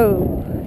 Oh.